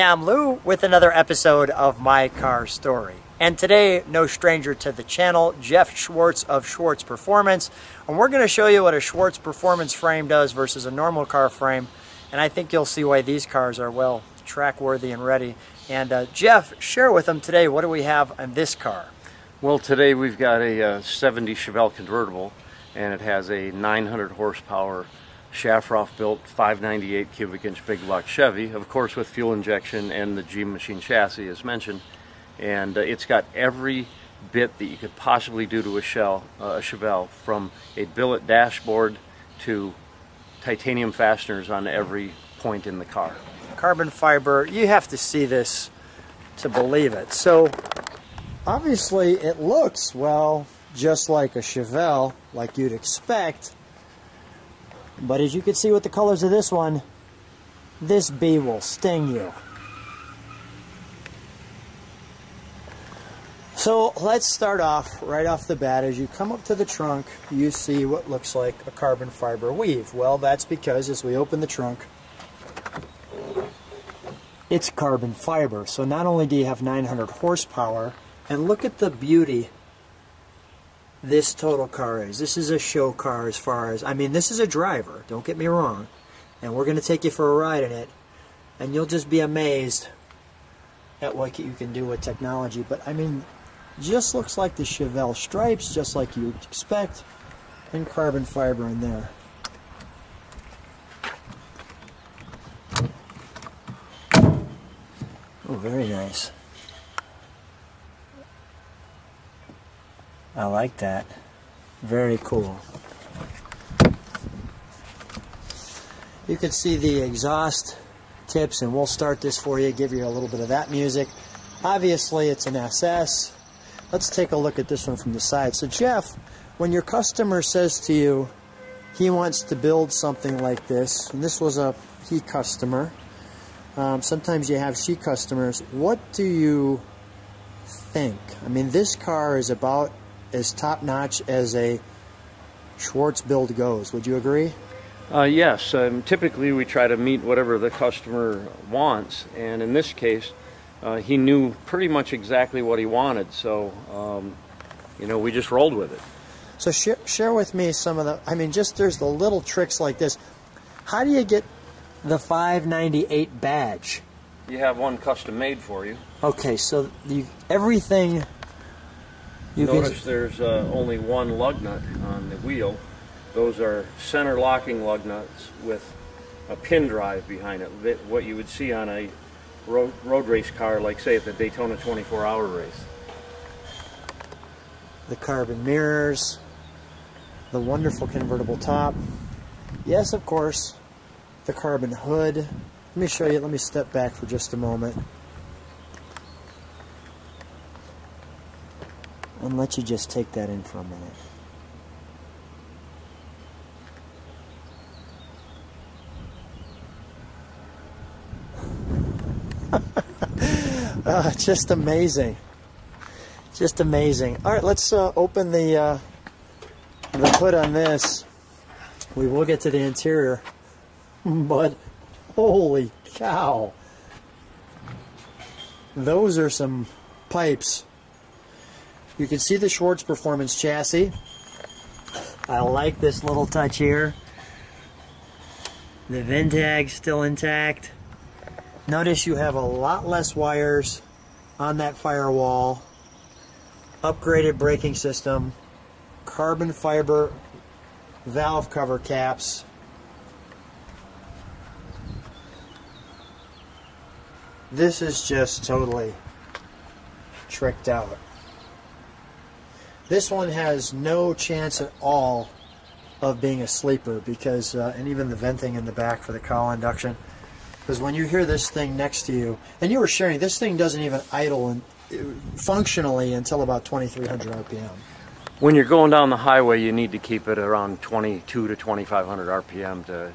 I'm Lou with another episode of My Car Story. And today, no stranger to the channel, Jeff Schwartz of Schwartz Performance. And we're going to show you what a Schwartz Performance frame does versus a normal car frame. And I think you'll see why these cars are well track worthy and ready. And uh, Jeff, share with them today what do we have on this car? Well, today we've got a uh, 70 Chevelle convertible, and it has a 900 horsepower Shafiroff built 598 cubic inch big block Chevy, of course with fuel injection and the G machine chassis as mentioned. And uh, it's got every bit that you could possibly do to a, shell, uh, a Chevelle, from a billet dashboard to titanium fasteners on every point in the car. Carbon fiber, you have to see this to believe it. So obviously it looks, well, just like a Chevelle, like you'd expect, but as you can see with the colors of this one, this bee will sting you. So let's start off right off the bat. As you come up to the trunk, you see what looks like a carbon fiber weave. Well, that's because as we open the trunk, it's carbon fiber. So not only do you have 900 horsepower, and look at the beauty this total car is. This is a show car as far as, I mean, this is a driver, don't get me wrong. And we're going to take you for a ride in it. And you'll just be amazed at what you can do with technology. But, I mean, just looks like the Chevelle stripes, just like you'd expect. And carbon fiber in there. Oh, very nice. I like that. Very cool. You can see the exhaust tips and we'll start this for you, give you a little bit of that music. Obviously it's an SS. Let's take a look at this one from the side. So Jeff, when your customer says to you he wants to build something like this, and this was a he customer, um, sometimes you have she customers, what do you think? I mean this car is about as top notch as a Schwartz build goes. Would you agree? Uh, yes. Um, typically, we try to meet whatever the customer wants, and in this case, uh, he knew pretty much exactly what he wanted. So, um, you know, we just rolled with it. So share, share with me some of the. I mean, just there's the little tricks like this. How do you get the 598 badge? You have one custom made for you. Okay, so you, everything you Notice can... there's uh, only one lug nut on the wheel. Those are center locking lug nuts with a pin drive behind it. What you would see on a road, road race car, like say at the Daytona 24 hour race. The carbon mirrors, the wonderful convertible top. Yes, of course, the carbon hood. Let me show you, let me step back for just a moment. And let you just take that in for a minute. uh, just amazing. Just amazing. All right, let's uh, open the, uh, the hood on this. We will get to the interior, but holy cow. Those are some pipes. You can see the Schwartz Performance chassis. I like this little touch here. The VIN tag still intact. Notice you have a lot less wires on that firewall. Upgraded braking system. Carbon fiber valve cover caps. This is just totally tricked out. This one has no chance at all of being a sleeper because, uh, and even the venting in the back for the cowl induction, because when you hear this thing next to you, and you were sharing, this thing doesn't even idle in, functionally until about 2300 RPM. When you're going down the highway, you need to keep it around 22 to 2500 RPM to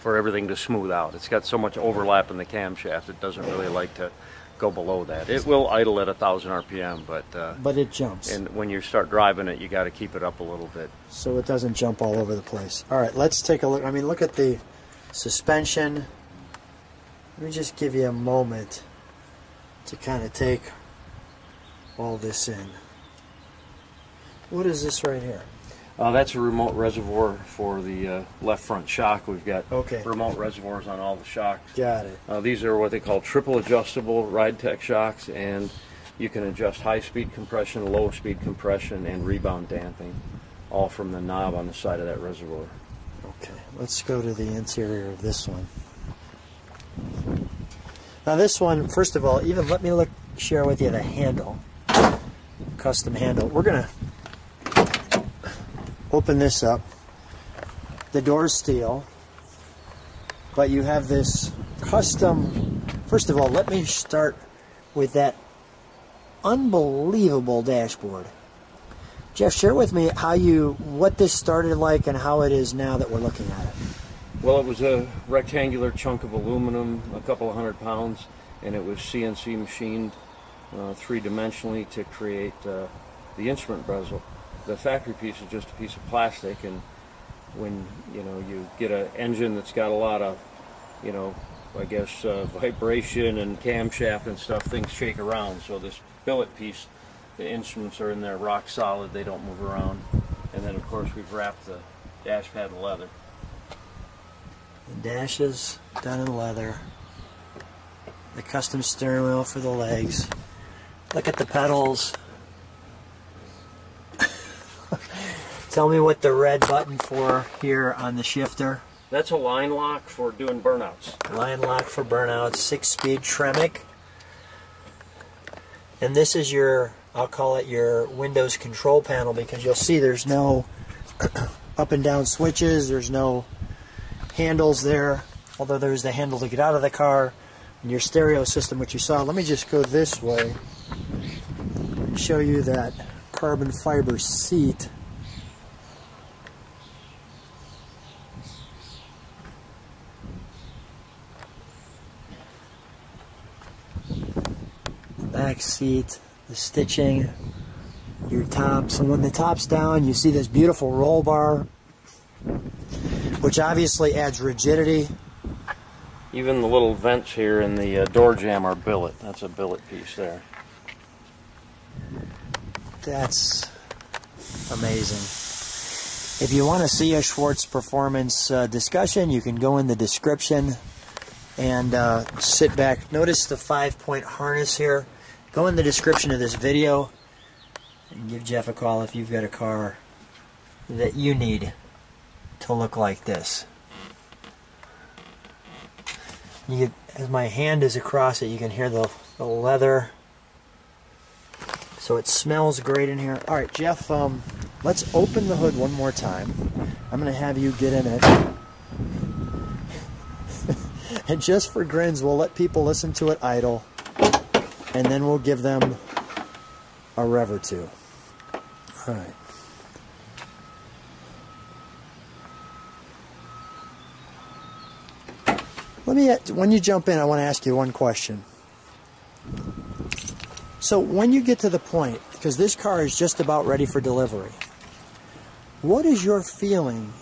for everything to smooth out. It's got so much overlap in the camshaft, it doesn't really like to go below that. It will idle at a thousand RPM, but uh, but it jumps. And when you start driving it, you got to keep it up a little bit so it doesn't jump all over the place. All right, let's take a look. I mean, look at the suspension. Let me just give you a moment to kind of take all this in. What is this right here? Uh, that's a remote reservoir for the uh, left front shock. We've got Okay. remote reservoirs on all the shocks. Got it. Uh, these are what they call triple adjustable RideTech shocks, and you can adjust high speed compression, low speed compression, and rebound damping, all from the knob on the side of that reservoir. Okay, let's go to the interior of this one. Now this one, first of all, even let me look share with you the handle. Custom handle. We're gonna open this up. The door's steel, but you have this custom. First of all, let me start with that unbelievable dashboard. Jeff, share with me how you what this started like and how it is now that we're looking at it. Well, it was a rectangular chunk of aluminum, a couple of hundred pounds, and it was CNC machined uh, three dimensionally to create uh, the instrument bezel. The factory piece is just a piece of plastic, and when you know you get an engine that's got a lot of, you know, I guess uh, vibration and camshaft and stuff, things shake around. So this billet piece, the instruments are in there rock solid; they don't move around. And then of course we've wrapped the dash pad in leather. The dashes done in leather. The custom steering wheel for the legs. Look at the pedals. Tell me what the red button for here on the shifter. That's a line lock for doing burnouts. Line lock for burnouts, six speed Tremec. And this is your, I'll call it your Windows control panel because you'll see there's no up and down switches, there's no handles there, although there's the handle to get out of the car and your stereo system, which you saw. Let me just go this way and show you that carbon fiber seat. Back seat, the stitching, your tops, and when the top's down, you see this beautiful roll bar which obviously adds rigidity. Even the little vents here in the uh, door jamb are billet. That's a billet piece there. That's amazing. If you want to see a Schwartz performance uh, discussion, you can go in the description and uh, sit back. Notice the five point harness here. Go in the description of this video and give Jeff a call if you've got a car that you need to look like this. You get, as my hand is across it, you can hear the, the leather. So it smells great in here. All right, Jeff, um, let's open the hood one more time. I'm going to have you get in it. and just for grins, we'll let people listen to it idle. And then we'll give them a rev or two. All right. Let me, when you jump in, I want to ask you one question. So, when you get to the point, because this car is just about ready for delivery, what is your feeling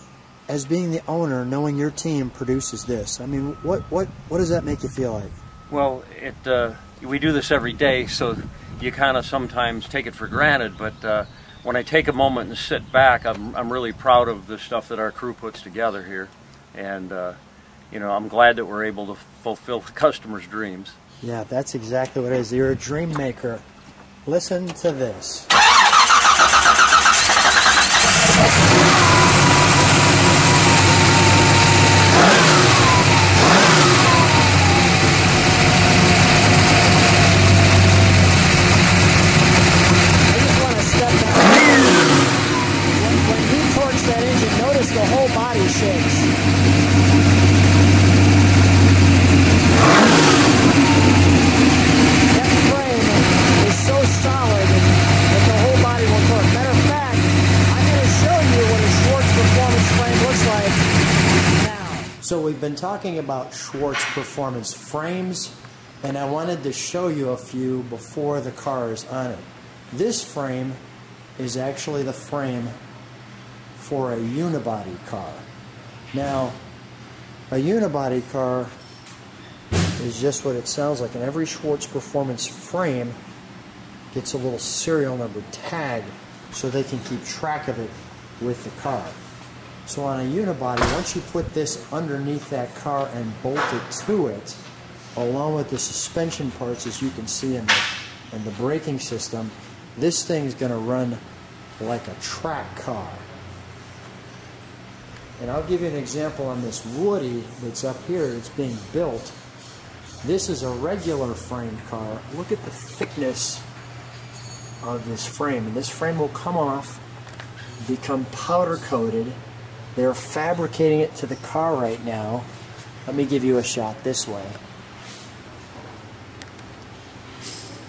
as being the owner, knowing your team produces this? I mean, what what what does that make you feel like? Well, it uh, we do this every day, so you kind of sometimes take it for granted. But uh, when I take a moment and sit back, I'm I'm really proud of the stuff that our crew puts together here, and uh, you know I'm glad that we're able to fulfill the customers' dreams. Yeah, that's exactly what it is. You're a dream maker. Listen to this. I just want to step back. When, when he torques that engine, notice the whole body shakes. That frame is so solid that the whole body will torque. Matter of fact, I'm going to show you what a Schwartz Performance frame looks like now. So solid that the whole body will work. That of fact, I need to show you what a Schwartz Performance frame looks like now. So we've been talking about Schwartz Performance frames, and I wanted to show you a few before the car is on it. This frame is actually the frame for a unibody car. Now, a unibody car is just what it sounds like. And every Schwartz Performance frame gets a little serial number tag so they can keep track of it with the car. So on a unibody, once you put this underneath that car and bolt it to it, along with the suspension parts as you can see in the, in the braking system, this thing's going to run like a track car. And I'll give you an example on this Woody that's up here that's being built. This is a regular framed car. Look at the thickness of this frame. And this frame will come off, become powder coated. They're fabricating it to the car right now. Let me give you a shot this way.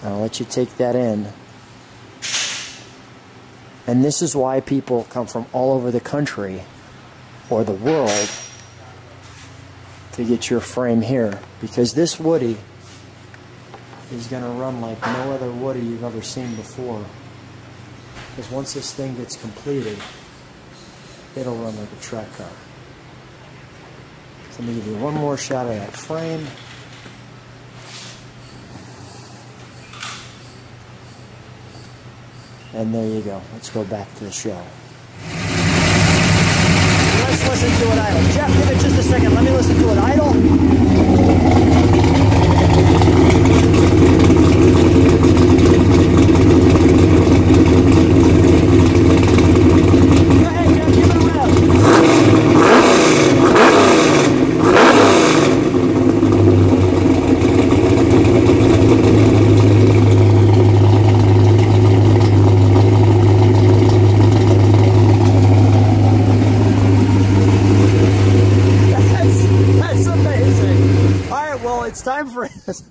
I'll let you take that in. And this is why people come from all over the country or the world to get your frame here. Because this Woody is going to run like no other Woody you've ever seen before. Because once this thing gets completed, it'll run like a track car. So let me give you one more shot of that frame. And there you go. Let's go back to the show. Listen to it idle. Jeff, give it just a second. Let me listen to it idle.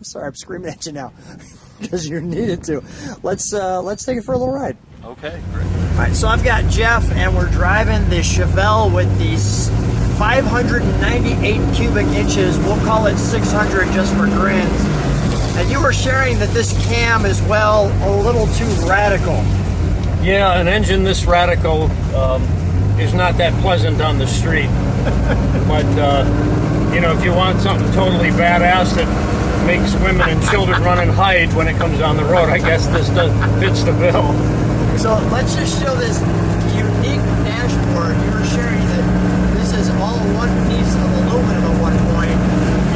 I'm sorry, I'm screaming at you now because you needed to. Let's uh, let's take it for a little ride. Okay, great. All right, so I've got Jeff, and we're driving the Chevelle with these 598 cubic inches. We'll call it 600 just for grins. And you were sharing that this cam is well a little too radical. Yeah, an engine this radical um, is not that pleasant on the street. but uh, you know, if you want something totally badass that makes women and children run and hide when it comes down the road. I guess this does, fits the bill. So let's just show this unique dashboard. You were sharing that this is all one piece of aluminum at one point.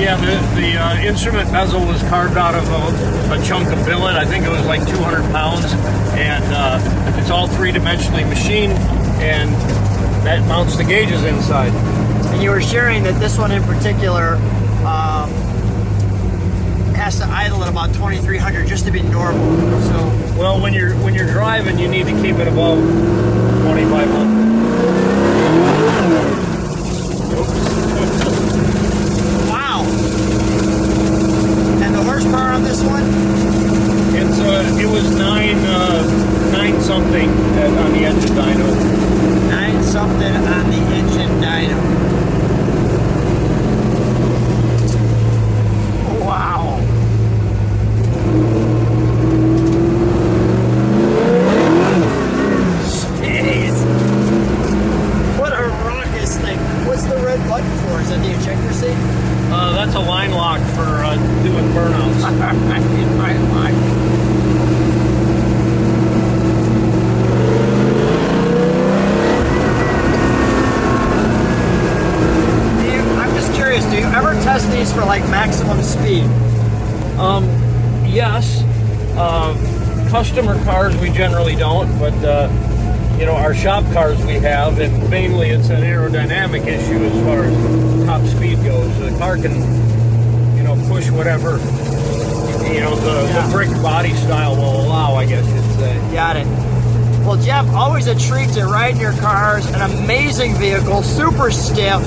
Yeah, the, the uh, instrument bezel was carved out of a, a, chunk of billet. I think it was like 200 pounds. And uh, it's all three-dimensionally machined, and that mounts the gauges inside. And you were sharing that this one in particular has to idle at about 2300 just to be normal. So well, when you're when you're driving, you need to keep it above 2500. wow. And the horsepower on this one? It's uh, it was nine uh, nine something on the engine dyno. Nine something on the engine dyno. For uh that's a line lock for doing burnouts. I mean right. I'm just curious, do you ever test these for like maximum speed? Um, yes. Uh, customer cars we generally don't, but uh, you know our shop cars we have, and mainly it's an aerodynamic issue as far as top speed goes. The car can, you know, push whatever you know the, yeah. the brick body style will allow. I guess you'd say. Got it. Well, Jeff, always a treat to ride in your cars. An amazing vehicle, super stiff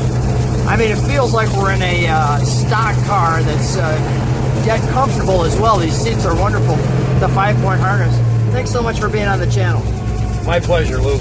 I mean, it feels like we're in a uh, stock car that's uh, yet comfortable as well. These seats are wonderful. The five-point harness. Thanks so much for being on the channel. My pleasure, Lou.